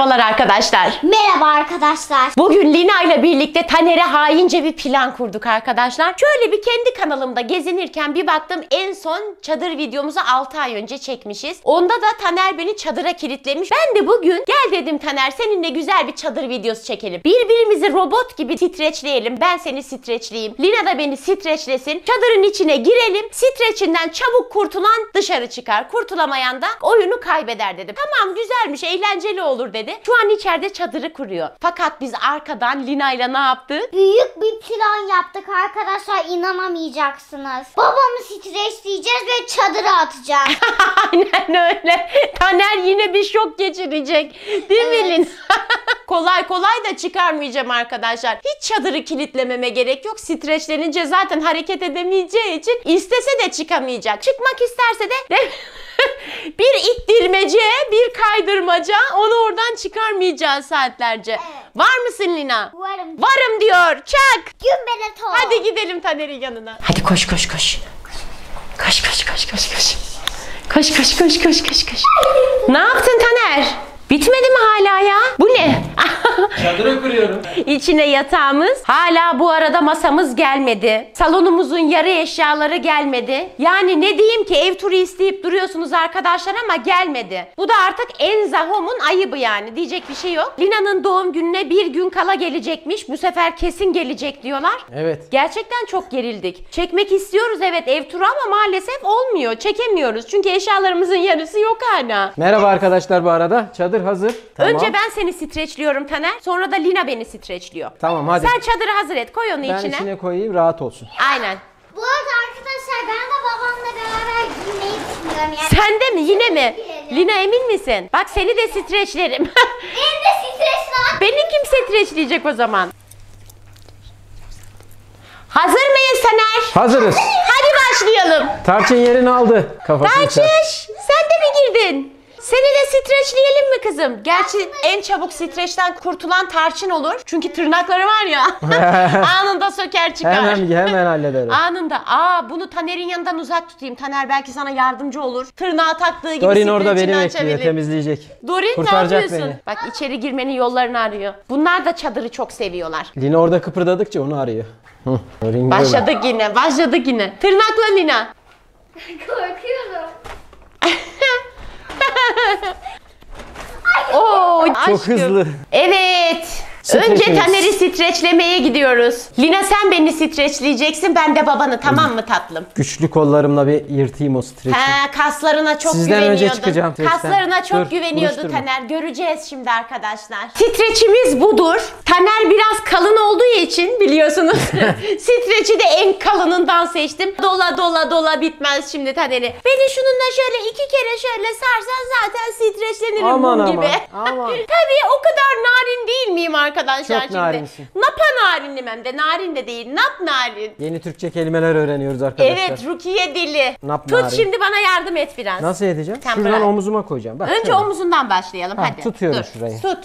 Merhabalar arkadaşlar. Merhaba arkadaşlar. Bugün Lina ile birlikte Taner'e haince bir plan kurduk arkadaşlar. Şöyle bir kendi kanalımda gezinirken bir baktım en son çadır videomuzu 6 ay önce çekmişiz. Onda da Taner beni çadıra kilitlemiş. Ben de bugün gel dedim Taner seninle güzel bir çadır videosu çekelim. Birbirimizi robot gibi titreçleyelim. Ben seni streçleyeyim. Lina da beni streçlesin. Çadırın içine girelim. Streçinden çabuk kurtulan dışarı çıkar. Kurtulamayan da oyunu kaybeder dedim. Tamam güzelmiş eğlenceli olur dedi. Şu an içeride çadırı kuruyor. Fakat biz arkadan Lina ile ne yaptık? Büyük bir plan yaptık arkadaşlar inanamayacaksınız. Babamı streçleyeceğiz ve çadıra atacağız. Aynen öyle. Taner yine bir şok geçirecek. Değil mi Evet. Lina? kolay kolay da çıkarmayacağım arkadaşlar. Hiç çadırı kilitlememe gerek yok. Streçlenince zaten hareket edemeyeceği için istese de çıkamayacak. Çıkmak isterse de bir ittirmece, bir kaydırmaca onu oradan çıkarmayacağız saatlerce. Var mısın Lina? Varım. Varım diyor. Çak. Gün belet ol. Hadi gidelim Taner'in yanına. Hadi koş koş koş. Koş koş koş koş koş. Koş koş koş koş koş koş. ne yaptın Taner? Bitmedi mi hala ya? Bu ne? Çadırı kuruyorum. İçine yatağımız. Hala bu arada masamız gelmedi. Salonumuzun yarı eşyaları gelmedi. Yani ne diyeyim ki ev turu isteyip duruyorsunuz arkadaşlar ama gelmedi. Bu da artık en zahom'un ayıbı yani. Diyecek bir şey yok. Lina'nın doğum gününe bir gün kala gelecekmiş. Bu sefer kesin gelecek diyorlar. Evet. Gerçekten çok gerildik. Çekmek istiyoruz evet ev turu ama maalesef olmuyor. Çekemiyoruz. Çünkü eşyalarımızın yarısı yok hala. Merhaba arkadaşlar bu arada. Çadır hazır. Tamam. Önce ben seni streçliyorum Taner. Sonra da Lina beni streçliyor. Tamam hadi. Sen çadırı hazır et. Koy onu ben içine. içine koyayım rahat olsun. Aynen. Bu arada arkadaşlar ben de babamla beraber gitmeyi düşünüyorum yani. Sen de mi? Yine mi? Lina emin misin? Bak seni de streçlerim. Benim de stres var. Beni kim streçleyecek o zaman? Hazır mıyız Taner? Hazırız. Hadi başlayalım. Tarçın yerini aldı. Kafasını çarp. Tarçış sen de mi girdin? Seni de streçleyelim mi kızım? Gerçi en çabuk streçten kurtulan tarçın olur. Çünkü tırnakları var ya. anında söker çıkar. Hemen hemen hallederiz. Anında. Aa bunu Taner'in yanından uzak tutayım. Taner belki sana yardımcı olur. Tırnağı taktığı gibi Dorin orada beni açabilir. bekliyor temizleyecek. Dorin ne Kurtaracak yapıyorsun? beni. Bak içeri girmenin yollarını arıyor. Bunlar da çadırı çok seviyorlar. Lina orada kıpırdadıkça onu arıyor. Hı, Dorin. Başladık yine, başladık yine. Tırnakla Lina. Korkuyorum. Oo, Çok aşkım. hızlı. Evet. Önce. Taner'i streçlemeye gidiyoruz. Lina sen beni streçleyeceksin, ben de babanı tamam mı tatlım? Güçlü kollarımla bir yırtayım o streçi. Ha, kaslarına çok Sizden önce güveniyordun. çıkacağım streçten. Kaslarına çok Dur, güveniyordu. Taner. Göreceğiz şimdi arkadaşlar. Streçimiz budur. Taner biraz kalın olduğu için biliyorsunuz streçi de en kalınından seçtim. Dola dola dola bitmez şimdi Taner'i. Beni şununla şöyle iki kere şöyle sarsan zaten streçlenirim Aman mum aman, gibi. aman. Tabii o kadar narin değil miyim arkadaşlar Çok şimdi? narinsin. Napa narinim hem de narin de değil. Nap narin. Yeni Türkçe kelimeler öğreniyoruz arkadaşlar. Evet Rukiye dili. Nap Tut narin. şimdi bana yardım et biraz. Nasıl edeceğim? Sen Şuradan bırak. omuzuma koyacağım. Bak Önce şöyle. omuzundan başlayalım Ha, hadi. tutuyorum Dur, şurayı. Tut.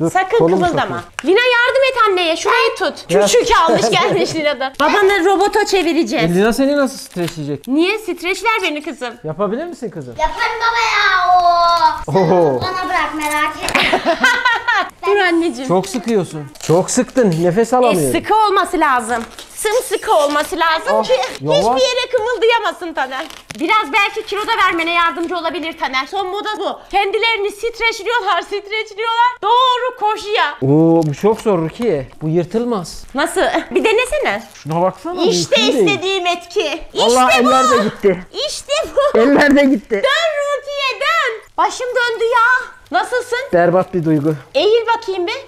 Dur, Sakın kımıldama. Lina yardım et anneye. Şurayı tut. Küçük almış gelmiş Lina'da. Babanı robota çevireceğiz. E, Lina seni nasıl streçleyecek? Niye? Streçler beni kızım. Yapabilir misin kızım? Yaparım baba ya o. Oho. Bana bırak merak etme. Dur anneciğim. Çok sıkıyorsun. Çok sıktın. Nefes E, alamıyorum. sıkı olması lazım. Sımsıkı olması lazım Ah, ki yavaş. hiçbir yere kımıldayamasın Taner. Biraz belki kilo da vermene yardımcı olabilir Taner. Son moda bu. Kendilerini streçliyorlar, streçliyorlar. Doğru koşuya. Oo bu çok zor Rukiye. Bu yırtılmaz. Nasıl? Bir denesene. Şuna baksana. İşte mümkün değil. istediğim etki. İşte Allah bu. eller de gitti. İşte bu. Eller de gitti. Dön Rukiye dön. Başım döndü ya. Nasılsın? Berbat bir duygu. Eğil bakayım bir.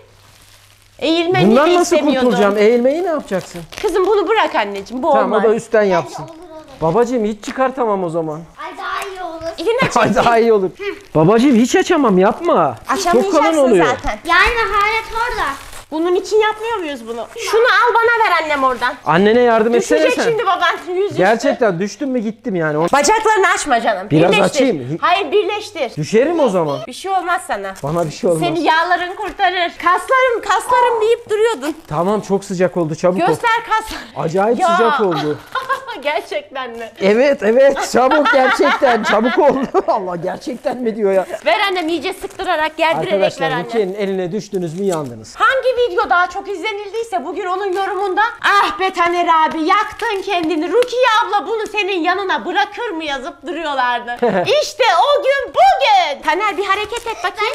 Eğilmeni Bundan de nasıl kurtulacağım? Eğilmeyi ne yapacaksın? Kızım bunu bırak anneciğim. Bu Tamam olmaz. o da üstten yapsın. olur olur. Babacığım hiç çıkartamam o zaman. Ay daha iyi olur. Çek. Ay daha iyi olur. Babacığım hiç açamam yapma. Çok kalın oluyor. zaten. Yani hayalet orada. Bunun için yapmıyor muyuz bunu? Şunu al bana ver annem oradan. Annene yardım etsene Düşecek sen. şimdi baban yüzüstü. Gerçekten düştüm mü gittim yani. O- Bacaklarını açma canım. Biraz birleştir. açayım. Hayır birleştir. Düşerim o zaman. Bir şey olmaz sana. Bana bir şey olmaz. Seni yağların kurtarır. Kaslarım kaslarım deyip duruyordun. Tamam çok sıcak oldu çabuk ol. Göster kaslar. Acayip Ya. sıcak oldu. Gerçekten mi? Evet evet çabuk gerçekten çabuk oldu. Allah gerçekten mi diyor ya. Ver annem iyice sıktırarak gerdirerek ver Arkadaşlar annem. Rukiye'nin eline düştünüz mü yandınız. Hangi video daha çok izlenildiyse bugün onun yorumunda ah be Taner abi yaktın kendini Rukiye abla bunu senin yanına bırakır mı yazıp duruyorlardı. işte o gün bugün. Taner bir hareket et bakayım.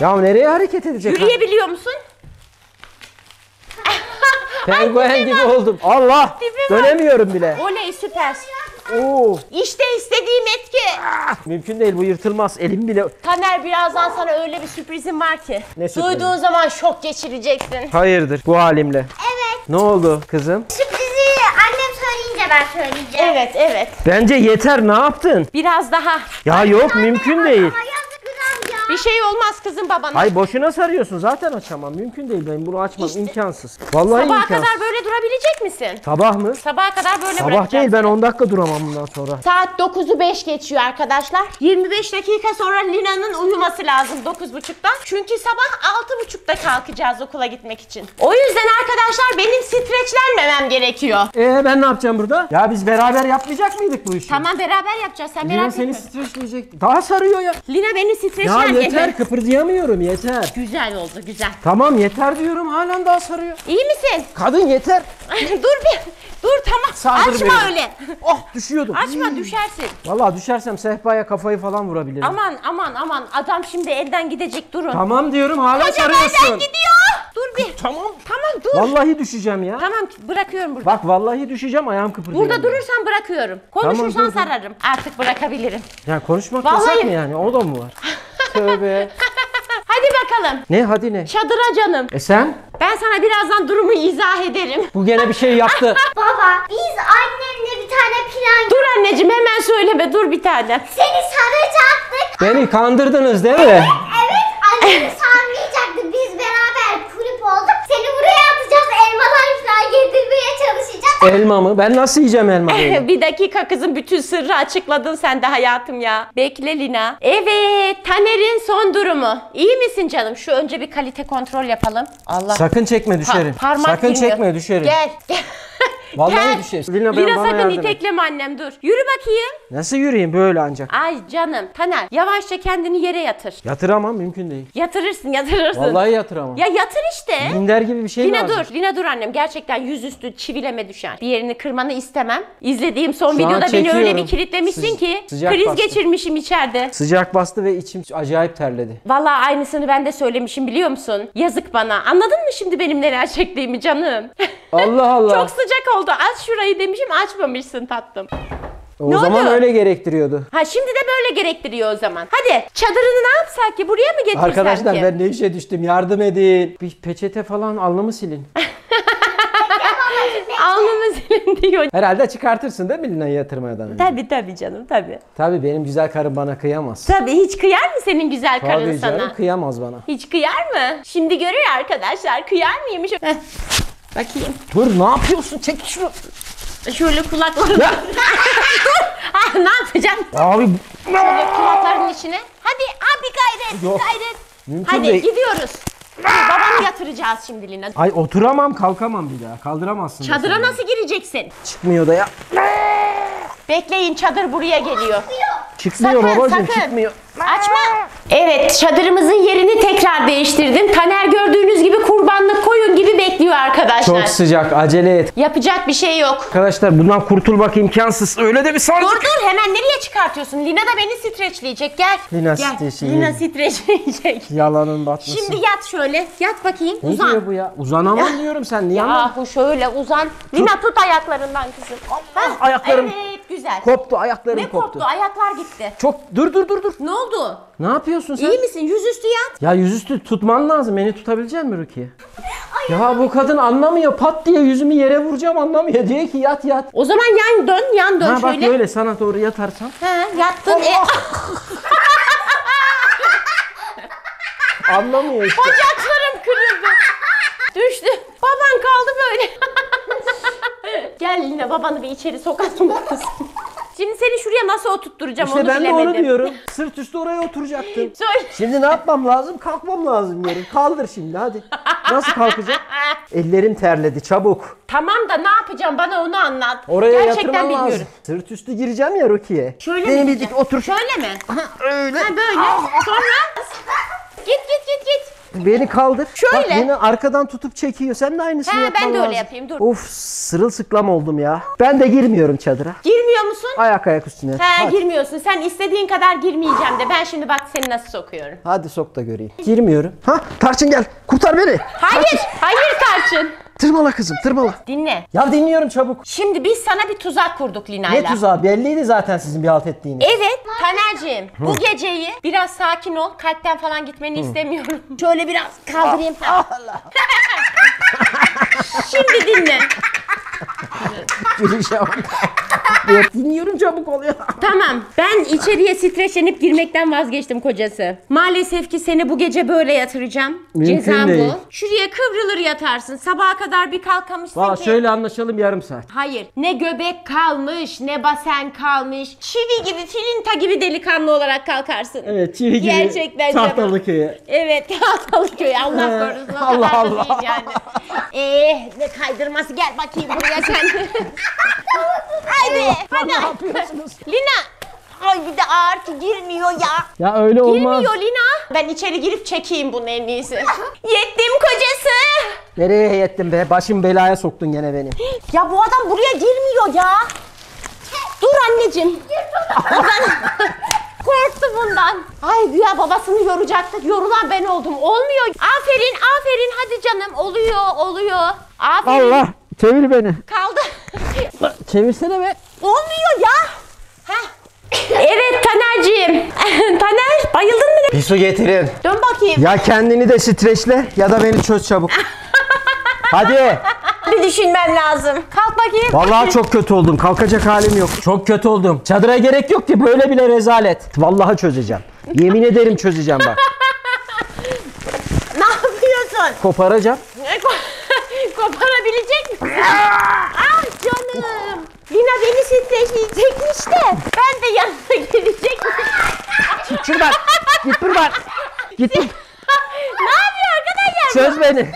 Ya nereye hareket edecek? ha? Yürüyebiliyor musun? Penguen gibi oldum. Allah dönemiyorum bile. Oley süpersin. Oo. İşte istediğim etki. Mümkün değil bu yırtılmaz. Elim bile. Taner birazdan sana öyle bir sürprizim var ki. Ne sürprizi? Duyduğun zaman şok geçireceksin. Hayırdır bu halimle. Evet. Ne oldu kızım? Sürprizi annem söyleyince ben söyleyeceğim. Evet evet. Bence yeter ne yaptın? Biraz daha. Ya yok mümkün değil. Ama yazık günah ya. Bir şey olmaz kızım babana. Ay boşuna sarıyorsun zaten açamam. Mümkün değil ben bunu açmam İşte- imkansız. Vallahi Sabaha imkansız. kadar böyle durabilecek misin? Sabah mı? Sabaha kadar böyle Sabah bırakacağım. değil ben 10 dakika duramam bundan sonra. Saat 9'u 5 geçiyor arkadaşlar. 25 dakika sonra Lina'nın uyuması lazım 9.30'da. Çünkü sabah 6.30'da kalkacağız okula gitmek için. O yüzden arkadaşlar benim streçlenmemem gerekiyor. Ee ben ne yapacağım burada? Ya biz beraber yapmayacak mıydık bu işi? Tamam beraber yapacağız sen Lina merak seni etme. streçleyecek. Daha sarıyor ya. Lina beni Ya streçlen. Yeter kıpırdayamıyorum yeter. Güzel oldu güzel. Tamam yeter diyorum halen daha sarıyor. İyi misin? Kadın yeter. dur bir. Dur tamam. Sardır Açma beni. öyle. Oh düşüyordum. Açma düşersin. Vallahi düşersem sehpaya kafayı falan vurabilirim. Aman aman aman adam şimdi elden gidecek durun. Tamam diyorum hala Hocam sarıyorsun. elden gidiyor. Dur bir. Tamam. Tamam dur. Vallahi düşeceğim ya. Tamam bırakıyorum burada. Bak vallahi düşeceğim ayağım kıpırdıyor. Burada durursan bırakıyorum. Konuşursan Tamam, dur, dur. sararım. Artık bırakabilirim. Ya konuşmak Vallahi- yasak mı yani? O da mı var? Tövbe. Hadi bakalım. Ne hadi ne? Çadıra canım. E sen? Ben sana birazdan durumu izah ederim. Bu gene bir şey yaptı. Baba biz annemle bir tane plan Dur anneciğim hemen söyleme dur bir tane. Seni saracaktık. Beni kandırdınız değil mi? Evet annemi sarmayacaktık. Biz beraber kulüp olduk. Seni buraya atacağız. Elmalar falan yedirmeye çalışacağız. Elma mı? Ben nasıl yiyeceğim elmayı? bir dakika kızım bütün sırrı açıkladın sen de hayatım ya. Bekle Lina. Evet Taner'in son durumu. İyi misin canım? Şu önce bir kalite kontrol yapalım. Allah. Sakın çekme düşerim. Pa- parmak Sakın girmiyor. çekme düşerim. Gel. gel. Vallahi Gel. düşeriz. Lina, ben Lina bana sakın yardım et. itekleme annem dur. Yürü bakayım. Nasıl yürüyeyim böyle ancak? Ay canım. Taner yavaşça kendini yere yatır. Yatıramam mümkün değil. Yatırırsın yatırırsın. Vallahi yatıramam. Ya yatır işte. Minder gibi bir şey Lina lazım. dur, Lina dur annem. Gerçekten yüzüstü çivileme düşer. Bir yerini kırmanı istemem. İzlediğim son Şu an videoda beni öyle bir kilitlemişsin Sı- ki sıcak kriz bastı. geçirmişim içeride. Sıcak bastı ve içim acayip terledi. Vallahi aynısını ben de söylemişim biliyor musun? Yazık bana. Anladın mı şimdi benim neler çektiğimi canım? Allah Allah. Çok sıcak oldu. Aç şurayı demişim açmamışsın tatlım. o Ne zaman oldu? öyle gerektiriyordu. Ha şimdi de böyle gerektiriyor o zaman. Hadi çadırını ne yapsak ki? Buraya mı getirsem Arkadaşlar ki? ben ne işe düştüm yardım edin. Bir peçete falan alnımı silin. Alnımı silin diyor. Herhalde çıkartırsın değil mi Lina'yı yatırmadan önce? Tabii tabii canım tabii. Tabii benim güzel karım bana kıyamaz. Tabii hiç kıyar mı senin güzel karın Tabii sana? canım kıyamaz bana. Hiç kıyar mı? Şimdi görüyor arkadaşlar. Kıyar mıymış? Bakayım. Dur ne yapıyorsun? Çek şunu. Şöyle kulaklarını... Ya. ah, ne yapacağım? Abi Şöyle kulaklarının içine. Hadi abi gayret Yok. gayret. Mümkün Hadi değil. gidiyoruz. Hadi, babanı yatıracağız şimdi Lina. Ay oturamam kalkamam bir daha. Kaldıramazsın. Çadıra sen nasıl gireceksin? Çıkmıyor da ya. Bekleyin çadır buraya geliyor. Çıkmıyor Sakın, babacığım sakın. çıkmıyor. Açma. Evet çadırımızın yerini tekrar değiştirdim. Taner gördüğünüz gibi koyun bekliyor arkadaşlar. Çok sıcak acele et. Yapacak bir şey yok. Arkadaşlar bundan kurtulmak imkansız. Öyle de bir sardık. Dur dur hemen nereye çıkartıyorsun? Lina da beni streçleyecek. Gel. Lina Gel. streçleyecek. Lina streçleyecek. Yalanın batması. Şimdi yat şöyle. Yat bakayım. ne uzan. diyor bu ya? Uzanamam diyorum sen niye anlamadın? Yahu şöyle uzan. Lina tut ayaklarından kızım. Hah, ayaklarım Evet güzel. Koptu ayaklarım ne koptu. koptu? Ayaklar gitti. Çok dur dur dur dur. Ne oldu? Ne yapıyorsun sen? İyi misin? Yüzüstü yat. Ya yüzüstü tutman lazım. Beni tutabilecek misin Rukiye? Ya bu kadın anlamıyor. Pat diye yüzümü yere vuracağım anlamıyor. Diyor ki yat yat. O zaman yan dön, yan dön Ha bak şöyle. böyle sana doğru yatarsam. Ha, yattın. E, Anlamıyor işte. bacaklarım kırıldı. Düştü. Baban kaldı böyle. Babanı bir içeri sokalım. Şimdi seni şuraya nasıl oturtturacağım İşte onu ben de bilemedim. onu diyorum. Sırt üstü oraya oturacaktım. Söyle. Şimdi ne yapmam lazım? Kalkmam lazım yarın. Kaldır şimdi hadi. Nasıl kalkacak? Ellerim terledi çabuk. Tamam da ne yapacağım bana onu anlat. Oraya Gerçekten yatırmam bilmiyorum. lazım. Sırt üstü gireceğim ya Rukiye. Şöyle Beni mi dik otur. Şöyle mi? Öyle. Ha böyle. Sonra? Git git git git. Beni kaldır. Şöyle. Bak yine arkadan tutup çekiyor. Sen de aynısını He, yapman ben de öyle lazım. yapayım, dur. Of sırılsıklam oldum ya. Ben de girmiyorum çadıra. Girmiyor musun? Ayak ayak üstüne. He Hadi. girmiyorsun. Sen istediğin kadar girmeyeceğim de ben şimdi bak seni nasıl sokuyorum. Hadi sok da göreyim. Girmiyorum. Ha Tarçın gel. Kurtar beni. Hayır, hayır Tarçın. Tırmala kızım tırmala. Dinle. Ya dinliyorum çabuk. Şimdi biz sana bir tuzak kurduk Ne Lina'yla. tuzağı belliydi zaten sizin bir halt ettiğiniz. Evet Taner'ciğim bu geceyi biraz sakin ol. Kalpten falan gitmeni istemiyorum. Şöyle biraz kaldırayım. Şimdi dinle. Bak. Evet, dinliyorum çabuk oluyor. Tamam. Ben içeriye streçlenip girmekten vazgeçtim kocası. Maalesef ki seni bu gece böyle yatıracağım. Mümkün Cezam değil. bu. Şuraya kıvrılır yatarsın. Sabaha kadar bir kalkamışsın Valla ki. şöyle anlaşalım yarım saat. Hayır. Ne göbek kalmış, ne basen kalmış. Çivi gibi, filinta gibi delikanlı olarak kalkarsın. Evet çivi gibi. Gerçekten canım. Tahtalı köyü. Evet, Tahtalıköy. Allah He, korusun. O Allah kadar da Allah. değil yani. Eee ne kaydırması gel bakayım buraya sen. Haydi. Hadi. Ne yapıyorsunuz? Lina. Ay bir de ağır ki girmiyor ya. Ya öyle olmaz. Girmiyor Lina. Ben içeri girip çekeyim bunu en iyisi. Yettim kocası. Nereye yettin be? Başım belaya soktun gene benim. Ya bu adam buraya girmiyor ya. Dur anneciğim. Korktu bundan. Ay güya babasını yoracaktık. Yorulan ben oldum. Olmuyor. Aferin aferin hadi canım. Oluyor oluyor. Aferin. Allah çevir beni. Kaldı. Çevirsene be. Olmuyor ya. Heh. Evet Taner'ciğim. Taner bayıldın mı? Bir su getirin. Dön bakayım. Ya kendini de streçle ya da beni çöz çabuk. Hadi. Bir düşünmem lazım. Kalk bakayım. Vallahi çok kötü oldum. Kalkacak halim yok. Çok kötü oldum. Çadıra gerek yok ki böyle bile rezalet. Vallahi çözeceğim. Yemin ederim çözeceğim bak. Ne yapıyorsun? Koparacağım. Ah canım. Lina beni stresleyecekmiş de ben de yanına gelecekmişim. Şuradan. Git buradan. Git. dur. ne yapıyor arkadaşlar? Çöz beni.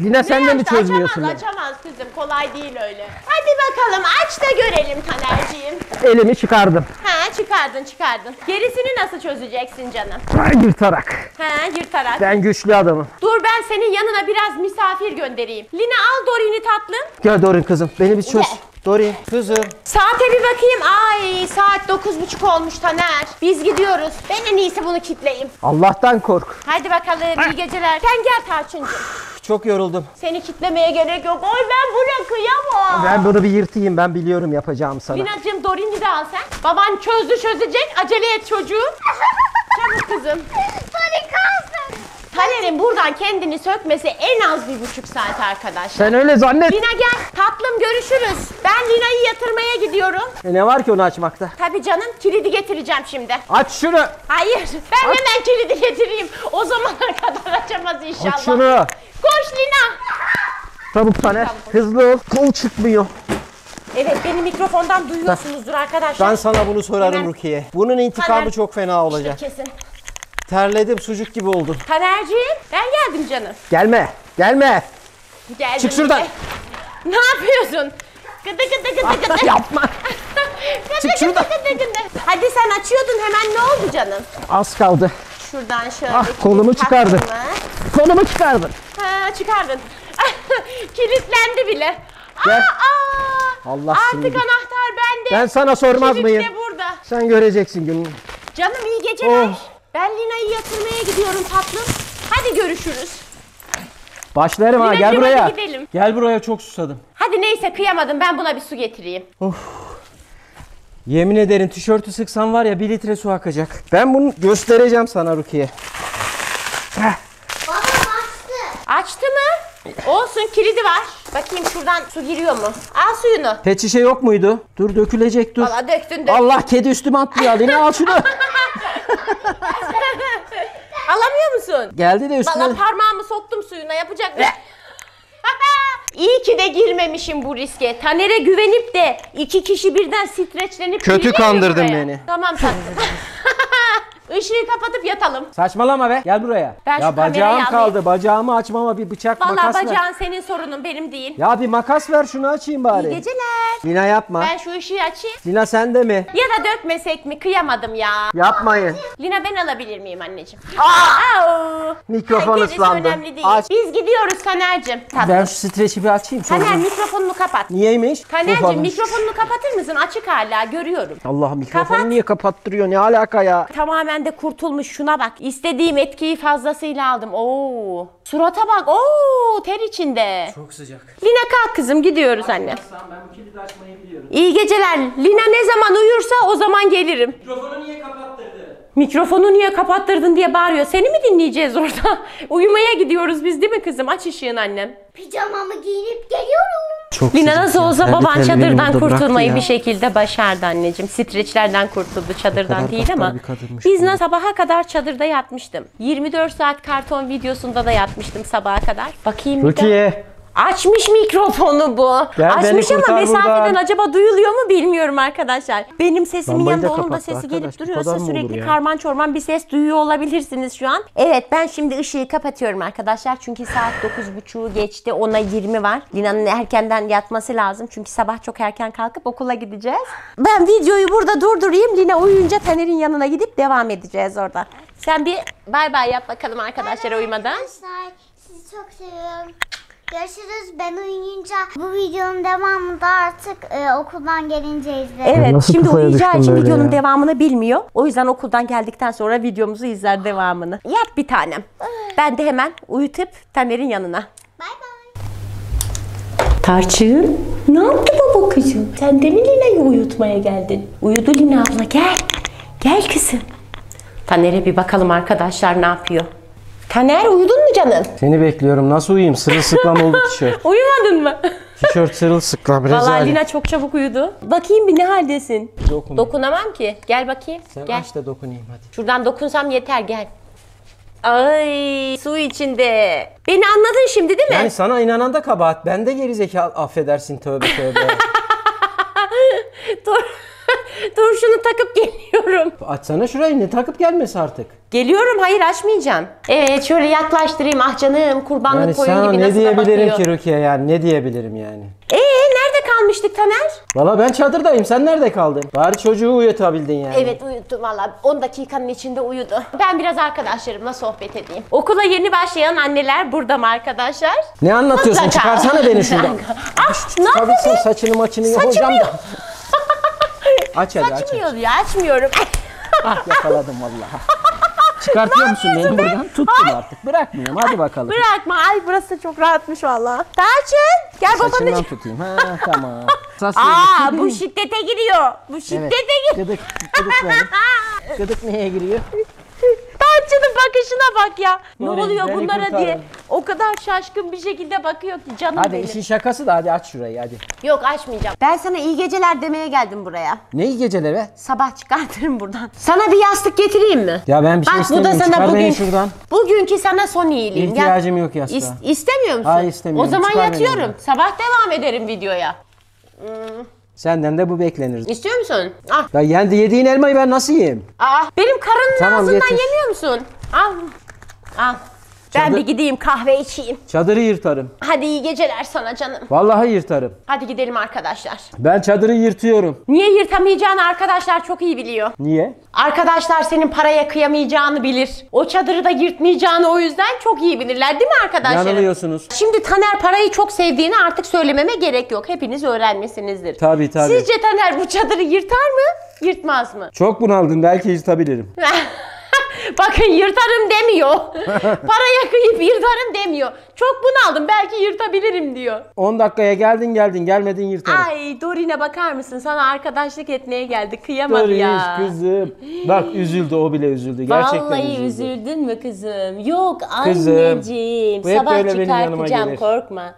Lina sen de mi çözmüyorsun? Açamaz, beni? açamaz kızım. Kolay değil öyle. Hadi bakalım aç da görelim Taner'ciğim. Elimi çıkardım. Ha çıkardın çıkardın. Gerisini nasıl çözeceksin canım? Ben yırtarak. Ha yırtarak. Ben güçlü adamım. Dur ben senin yanına biraz misafir göndereyim. Lina al Dorin'i tatlım. Gel Dorin kızım. Beni bir çöz. Gel. Dorin kızım. Saate bir bakayım. Ay saat dokuz buçuk olmuş Taner. Biz gidiyoruz. Ben en iyisi bunu kitleyeyim. Allah'tan kork. Hadi bakalım iyi geceler. Sen gel Tarçıncığım. Çok yoruldum. Seni kitlemeye gerek yok. Oy ben buraya kıyamam. Ben bunu bir yırtayım. Ben biliyorum yapacağım sana. Lina'cığım Dorin'i de al sen. Baban çözdü çözecek. Acele et çocuğum. Çabuk kızım. Hadi kalsın. Taner'in buradan kendini sökmesi en az bir buçuk saat arkadaşlar. Sen öyle zannet. Lina gel. Tatlım görüşürüz. Ben Lina'yı yatırmaya gidiyorum. E ne var ki onu açmakta? Tabii canım kilidi getireceğim şimdi. Aç şunu. Hayır ben hemen kilidi getireyim. O zamana kadar açamaz inşallah. Aç şunu. Koş Lina. Çabuk Taner. Hızlı ol. Kol çıkmıyor. Evet beni mikrofondan duyuyorsunuzdur arkadaşlar. Ben sana bunu sorarım Hemen. Rukiye. Bunun intikamı Taner. çok fena olacak. İşte kesin. Terledim sucuk gibi oldum. Tanerciğim ben geldim canım. Gelme. Gelme. Geldim Çık şuradan. Ne yapıyorsun? Gıdı gıdı gıdı gıdı. Yapma. Gıdı çık gıdı şuradan. gıdı gıdı. Hadi sen açıyordun hemen ne oldu canım? Az kaldı. Şuradan şöyle. Ah, kolumu çıkardı. taktın mı? Kolumu çıkardın. Ha çıkardın. Kilitlendi bile. Gel. Aa, aa. Allah Artık sinirli. anahtar bende. Ben sana sormaz Kilit mıyım? burada. Sen göreceksin gününü. Canım iyi geceler. Oh. Ben Lina'yı yatırmaya gidiyorum tatlım. Hadi görüşürüz. Başlarım ha Lina'cığım, gel buraya. hadi gidelim. Gel buraya çok susadım. Hadi neyse kıyamadım ben buna bir su getireyim. Yemin ederim tişörtü sıksan var ya bir litre su akacak. Ben bunu göstereceğim sana Rukiye. Babam açtı. Açtı mı? Olsun kilidi var. Bakayım şuradan su giriyor mu? Al suyunu. Pet şişe yok muydu? Dur dökülecek dur. Valla döktün döktün. Allah kedi üstüme atlıyor. Yine al şunu. Alamıyor musun? Geldi de üstüne. Valla parmağımı soktum suyuna yapacak bir. İyi ki de girmemişim bu riske. Taner'e güvenip de iki kişi birden streçlenip Kötü kandırdın beni. Tamam tatlım. Işığı kapatıp yatalım. Saçmalama be. Gel buraya. Ben şu ya kamerayı bacağım alayım. kaldı. Bacağımı açmama bir bıçak Vallahi makas ver. bacağın senin sorunun benim değil. Ya bir makas ver şunu açayım bari. İyi geceler. Lina yapma. Ben şu ışığı açayım. Lina sen de mi? Ya da dökmesek mi? Kıyamadım ya. Yapmayın. Lina ben alabilir miyim anneciğim? Aa! Mikrofon Gerisi ıslandı. önemli değil. Aç. Biz gidiyoruz Taner'cim. Ben şu streçi bir açayım. sonra. Taner mikrofonunu kapat. Niyeymiş? Taner'cim Ufamış. mikrofonunu kapatır mısın? Açık hala görüyorum. Allah mikrofonu Kapat. niye kapattırıyor? Ne alaka ya? Tamamen de kurtulmuş şuna bak. İstediğim etkiyi fazlasıyla aldım. Oo. Surata bak. Oo ter içinde. Çok sıcak. Lina kalk kızım gidiyoruz anne. Ben bu kilidi açmayı biliyorum. İyi geceler. Lina ne zaman uyursa o zaman gelirim. Mikrofonu niye kapattırdın? Mikrofonu niye kapattırdın diye bağırıyor. Seni mi dinleyeceğiz orada? Uyumaya gidiyoruz biz değil mi kızım? Aç ışığını annem. Pijamamı giyinip geliyorum. Çok Lina nasıl olsa baban çadırdan kurtulmayı bir şekilde başardı anneciğim. Streçlerden kurtuldu çadırdan değil ama biz bu. na sabaha kadar çadırda yatmıştım. 24 saat karton videosunda da yatmıştım sabaha kadar. Bakayım bir de. Rukiye. Açmış mikrofonu bu. Gel beni Açmış ama mesafeden buradan. acaba duyuluyor mu bilmiyorum arkadaşlar. Benim sesimin Lambayı da yanında onun da kapattı sesi arkadaş, gelip bu duruyorsa kadar mı olur sürekli ya? karman çorman bir ses duyuyor olabilirsiniz şu an. Evet ben şimdi ışığı kapatıyorum arkadaşlar. Çünkü saat 9.30'u geçti. Ona 20 var. Lina'nın erkenden yatması lazım. Çünkü sabah çok erken kalkıp okula gideceğiz. Ben videoyu burada durdurayım. Lina uyuyunca Taner'in yanına gidip devam edeceğiz orada. Sen bir bay bay yap bakalım arkadaşlara uyumadan. Arkadaşlar sizi çok seviyorum. Görüşürüz. Ben uyuyunca bu videonun devamını da artık e, okuldan gelince izlerim. Evet nasıl şimdi kafaya uyuyacağı düştün için böyle videonun ya? devamını bilmiyor. O yüzden okuldan geldikten sonra videomuzu izler devamını. Yat bir tanem. Ben de hemen uyutup Taner'in yanına. Bay bay. Tarçın ne yaptı baba kızım? Sen de mi Lina'yı uyutmaya geldin? Uyudu Lina abla gel. Gel kızım. Taner'e bir bakalım arkadaşlar ne yapıyor. Taner uyudun mu canım? Seni bekliyorum. Nasıl uyuyayım? Sırılsıklam oldu tişört. Uyumadın mı? Tişört sırılsıklam. Vallahi Rezalet. Lina çok çabuk uyudu. Bakayım bir ne haldesin? Dokun. Dokunamam ki. Gel bakayım. Sen Gel. aç da dokunayım hadi. Şuradan dokunsam yeter gel. Ay su içinde. Beni anladın şimdi değil mi? Yani sana inanan da kabahat. Ben de gerizekalı affedersin tövbe tövbe. Dur. Dur şunu takıp geliyorum. Açsana şurayı ne takıp gelmesi artık. Geliyorum hayır açmayacağım. Evet şöyle yaklaştırayım ah canım kurbanlık Yani koyun gibi ne nasıl da diyebilirim bakıyor. ki Rukiye yani ne diyebilirim yani. Ee nerede kalmıştık Taner? Valla ben çadırdayım sen nerede kaldın? Bari çocuğu uyutabildin yani. Evet uyuttum valla 10 dakikanın içinde uyudu. Ben biraz arkadaşlarımla sohbet edeyim. Okula yeni başlayan anneler burada mı arkadaşlar? Ne anlatıyorsun? Mutlaka. Çıkarsana beni şuradan. Ah ne yapıyorsun? saçını maçını yapacağım da. Aç hadi aç. Saçım aç. yoluyor açmıyorum. Ah yakaladım vallahi. Çıkartıyor musun beni buradan? Tuttum artık. Bırakmıyorum. Hadi bakalım. Bırakma ay burası çok rahatmış valla. Tarçın gel babanın Saçından tutayım. Ha tamam. Sas Aa bu şiddete giriyor. Bu şiddete Evet. giriyor. Gıdık, gıdık. Gıdık neye giriyor? Tarçının bakışına bak ya. Ne oluyor bunlara kurtarın. diye. O kadar şaşkın bir şekilde bakıyor ki canım Hadi benim. işin şakası da hadi aç şurayı hadi. Yok açmayacağım. Ben sana iyi geceler demeye geldim buraya. Ne iyi geceler be? Sabah çıkartırım buradan. Sana bir yastık getireyim mi? Ya ben bir şey Bak bu da istemiyorum. sana Çıkar bugün. şuradan. Bugünkü sana son iyiliğim. Ya- İhtiyacım yok yastığa. İs- istemiyor musun? Hayır, istemiyorum. O zaman Çıkar yatıyorum. Sabah devam ederim videoya. Senden de bu beklenir. İstiyor musun? Ah. Ya yendi yediğin elmayı ben nasıl yiyeyim? Aa, benim karının Tamam, ağzından getir. yemiyor musun? Al. Al. Ben Çadır- bir gideyim kahve içeyim. Çadırı yırtarım. Hadi iyi geceler sana canım. Vallahi yırtarım. Hadi gidelim arkadaşlar. Ben çadırı yırtıyorum. Niye yırtamayacağını arkadaşlar çok iyi biliyor. Niye? Arkadaşlar senin paraya kıyamayacağını bilir. O çadırı da yırtmayacağını o yüzden çok iyi bilirler değil mi arkadaşlar? Yanılıyorsunuz. Şimdi Taner parayı çok sevdiğini artık söylememe gerek yok. Hepiniz öğrenmişsinizdir. Tabii tabii. Sizce Taner bu çadırı yırtar mı? Yırtmaz mı? Çok bunaldım belki yırtabilirim. Bakın yırtarım demiyor. Paraya kıyıp yırtarım demiyor. Çok bunaldım belki yırtabilirim diyor. 10 dakikaya geldin geldin gelmedin yırtarım. Ay Dorine bakar mısın? Sana arkadaşlık etmeye geldi. Kıyamadı Doris ya. kızım. Bak üzüldü o bile üzüldü. Gerçekten Vallahi üzüldü. üzüldün mü kızım? Yok Kızım, anneciğim. bu hep Sabah böyle benim yanıma çıkartacağım gelir. korkma.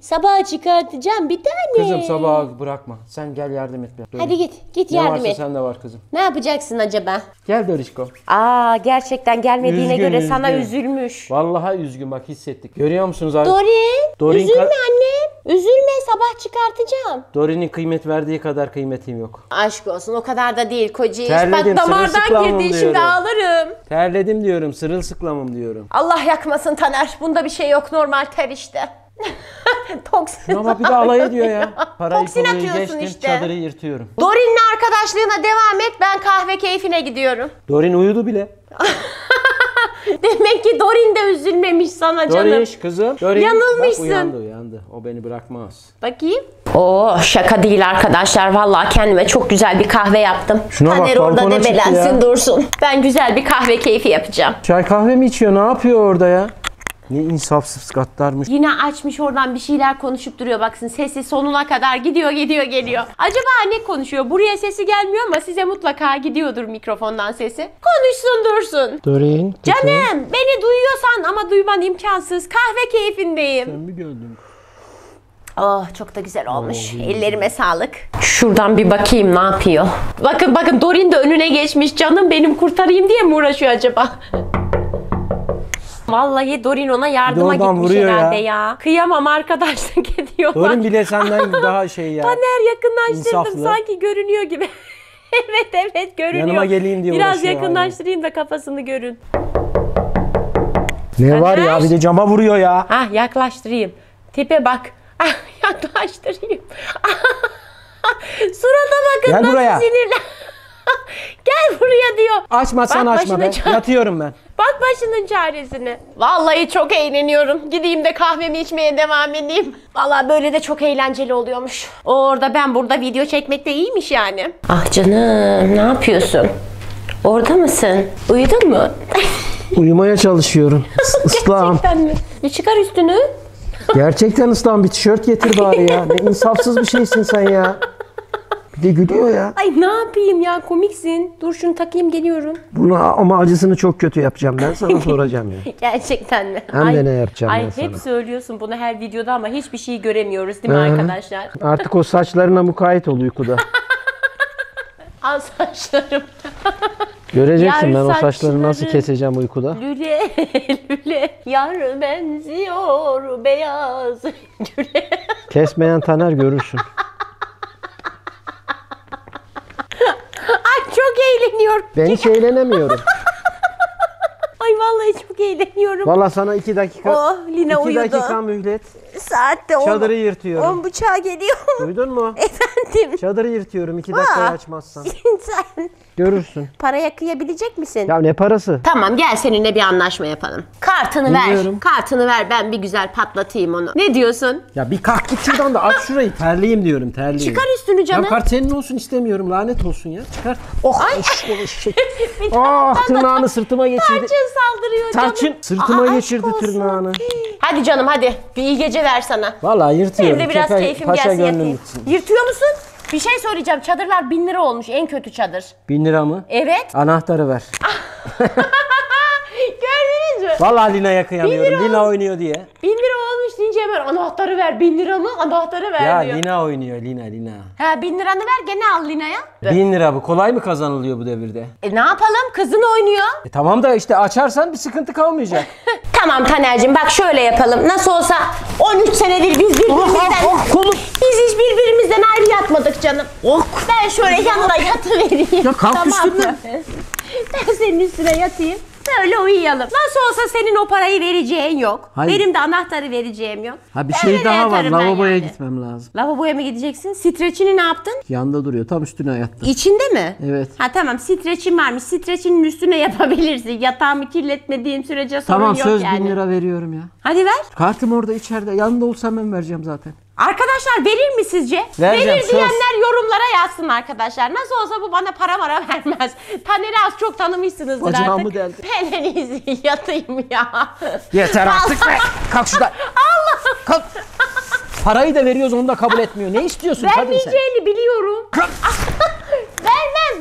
Sabah çıkartacağım bir tane. Kızım sabaha bırakma. Sen gel yardım et. biraz. Hadi git. Git Ne yardım varsa et. sende var kızım. Ne yapacaksın acaba? Gel Dorişko. Aa gerçekten gelmediğine Üzgün, göre sana üzgün. üzülmüş. Vallahi üzgün bak hissettik. Görüyor musunuz abi? Dorin, Dorin üzülme ka- annem. Üzülme sabah çıkartacağım. Dorin'in kıymet verdiği kadar kıymetim yok. Aşk olsun o kadar da değil kociş. Terledim, Bak damardan sırılsıklamım girdi şimdi diyorum. ağlarım. Terledim diyorum, sırılsıklamım diyorum. Allah yakmasın Taner. Bunda bir şey yok normal ter işte. Toksin. Ama bir de alay ediyor ya. Parayı Toksin pulu atıyorsun geçtim, işte. çadırı yırtıyorum. Dorin'le arkadaşlığına devam et ben kahve keyfine gidiyorum. Dorin uyudu bile. Demek ki Dorin de üzülmemiş sana canım. Doriş kızım. Dorin. Yanılmışsın. Bak uyandı uyandı. O beni bırakmaz. Bakayım. Oo şaka değil arkadaşlar. Vallahi kendime çok güzel bir kahve yaptım. Şuna bak, Taner orada balkona çıktı debelensin ya. dursun. Ben güzel bir kahve keyfi yapacağım. Çay kahve mi içiyor? Ne yapıyor orada ya? Ne insafsız katlarmış. Yine açmış oradan bir şeyler konuşup duruyor. Baksın sesi sonuna kadar gidiyor gidiyor geliyor. Acaba ne konuşuyor? Buraya sesi gelmiyor ama size mutlaka gidiyordur mikrofondan sesi. Konuşsun dursun. Dorin. Canım beni duyuyorsan ama duyman imkansız. Kahve keyfindeyim. Ben mi gördüm? Oh çok da güzel olmuş. Ellerime sağlık. Şuradan bir bakayım ne yapıyor. Bakın bakın Dorin de önüne geçmiş. Canım benim kurtarayım diye mi uğraşıyor acaba? Vallahi Dorin ona yardıma Bir de oradan gitmiş vuruyor ya. herhalde ya. Kıyamam arkadaşlık ediyorlar. Dorin bile senden daha şey ya. Taner yakınlaştırdım İnsaflı. sanki görünüyor gibi. evet evet görünüyor. Yanıma geleyim diye Biraz uğraşıyor yakınlaştırayım da kafasını görün. Ne var ya bir de cama vuruyor ya. Ah yaklaştırayım. Tipe bak. Ah, yaklaştırayım. Surata bakın Gel nasıl buraya. sinirli. Gel buraya diyor. Açmasan Bak açma başını be. Yatıyorum ben. Bak başının çaresine. Vallahi çok eğleniyorum. Gideyim de kahvemi içmeye devam edeyim. Vallahi böyle de çok eğlenceli oluyormuş. Orada ben burada video çekmek de iyiymiş yani. Ah canım ne yapıyorsun? Orada mısın? Uyudun mu? Uyumaya çalışıyorum. Islağım. Gerçekten mi? Bir çıkar üstünü. Gerçekten ıslağım bir tişört getir bari ya. Ne insafsız bir şeysin sen ya. Bir de gülüyor ya. Ay ne yapayım ya komiksin. Dur şunu takayım geliyorum. Bunu ama acısını çok kötü yapacağım. Ben sana soracağım ya. Gerçekten mi? Hem de ne yapacağım ay ben sana. hep söylüyorsun bunu her videoda ama hiçbir şey göremiyoruz değil mi Hı hı. arkadaşlar? Artık o saçlarına mukayyet ol uykuda. Al saçlarım. Göreceksin ben o saçları nasıl keseceğim uykuda. Lüle lüle yar benziyor beyaz güle. Kesmeyen Taner görürsün. Ay çok eğleniyorum. Ben hiç eğlenemiyorum. Ay vallahi çok eğleniyorum. Valla sana iki dakika, Oh Lina iki uyudu. dakika mühlet. Saatte on, Çadırı yırtıyorum. on buçuğa geliyor. Duydun mu? Efendim Çadırı yırtıyorum iki dakikayı Aa. açmazsan. sen Görürsün. paraya kıyabilecek misin? Ya ne parası? Tamam gel seninle bir anlaşma yapalım. Kartını ver. Dinliyorum. Kartını ver ben bir güzel patlatayım onu. Ne diyorsun? Ya bir kalk git şuradan da aç şurayı. Terliyim diyorum terliyim. Çıkar üstünü canım. Ya kart senin olsun istemiyorum. Lanet olsun ya. Çıkar. Oh eşek eşek. Bir Ah tırnağını sırtıma geçirdi. Tarçın saldırıyor canım. Tarçın sırtıma Aa, aşk geçirdi olsun. tırnağını. Hadi canım hadi. Bir iyi geceler sana. Vallahi yırtıyorum. Benim de biraz Kefe- keyfim paşa gelsin gönlüm yatayım. gitsin. Yırtıyor musun? Bir şey söyleyeceğim. Çadırlar bin lira olmuş. En kötü çadır. Bin lira mı? Evet. Anahtarı ver. Gördünüz mü? Vallahi Lina'ya kıyamıyorum. lira Lina oynuyor diye. Bin hemen anahtarı ver. Bin lira mı? Anahtarı ver Ya diyor. Lina oynuyor Lina Lina. Ha bin liranı ver gene al Lina'ya. Bin lira bu. Kolay mı kazanılıyor bu devirde? E ne yapalım? Kızın oynuyor. E tamam da işte açarsan bir sıkıntı kalmayacak. Tamam Taner'cim bak şöyle yapalım. Nasıl olsa 13 senedir biz birbirimizden... oh, kolum. Biz hiç birbirimizden ayrı yatmadık canım. Ben şöyle yanına yatıvereyim. Ya kalk üstümden. mı? Ben senin üstüne yatayım. Böyle uyuyalım. Nasıl olsa senin o parayı vereceğin yok. Hayır. Benim de anahtarı vereceğim yok. Ha bir Ben şey daha var. Lavaboya yani. gitmem lazım. Lavaboya mı gideceksin? Streçini ne yaptın? Yanda duruyor. Tam üstüne yattı. İçinde mi? Evet. Ha tamam streçin varmış. Streçinin üstüne yapabilirsin. Yatağımı kirletmediğim sürece sorun Tamam yok söz yani. bin lira veriyorum ya. Hadi ver. Kartım orada içeride. Yanında olsam ben vereceğim zaten. Arkadaşlar verir mi sizce? Vereceğim, verir söz. diyenler yorumlara yazsın arkadaşlar. Nasıl olsa bu bana para mara vermez. Taner'i az çok tanımışsınızdır Bacağımı artık. deldi. Ben en iyisi yatayım ya. Yeter artık be. Kalk şuradan. Allah. Kalk. Parayı da veriyoruz onu da kabul etmiyor. Ne istiyorsun kadın sen? Vermeyeceğini biliyorum. Kalk.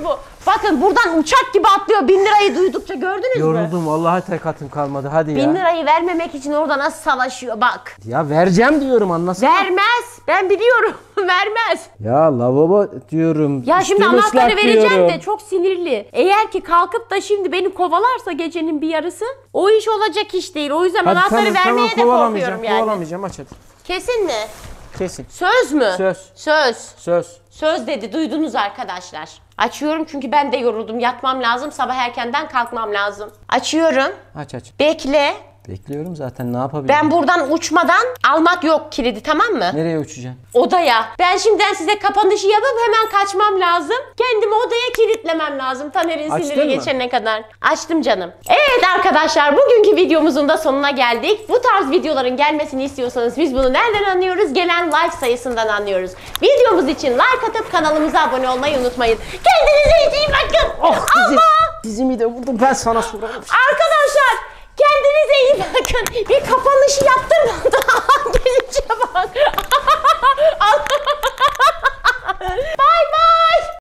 Bu. Bakın buradan uçak gibi atlıyor. Bin lirayı duydukça gördünüz mü? Yoruldum vallahi takatım kalmadı hadi ya. Bin lirayı vermemek için orada nasıl savaşıyor bak. Ya vereceğim diyorum anlasana. Vermez. Ben biliyorum. Vermez. Ya lavabo diyorum. Ya şimdi üstüm anahtarı ıslak vereceğim diyorum. de çok sinirli. Eğer ki kalkıp da şimdi beni kovalarsa gecenin bir yarısı o iş olacak iş değil. O yüzden Hadi anahtarı tamam, vermeye tamam, de kovalamayacağım, korkuyorum yani. Kovalamayacağım aç hadi. Kesin mi? Kesin. Söz mü? Söz. Söz. Söz. Söz dedi duydunuz arkadaşlar. Açıyorum çünkü ben de yoruldum. Yatmam lazım. Sabah erkenden kalkmam lazım. Açıyorum. Aç aç. Bekle. Bekliyorum zaten ne yapabilirim? Ben buradan uçmadan almak yok kilidi tamam mı? Nereye uçacaksın? Odaya. Ben şimdiden size kapanışı yapıp hemen kaçmam lazım. Kendimi odaya kilitlemem lazım. Taner'in Açtın siniri mı? geçene kadar. Açtım canım. Evet arkadaşlar bugünkü videomuzun da sonuna geldik. Bu tarz videoların gelmesini istiyorsanız biz bunu nereden anlıyoruz? Gelen like sayısından anlıyoruz. Videomuz için like atıp kanalımıza abone olmayı unutmayın. Kendinize iyi bakın. Oh Allah! dizimi de vurdum ben sana sorarım. Arkadaşlar kendinize iyi bakın. Bir kapanışı yaptırmadı. Gelişe bak. bay bay.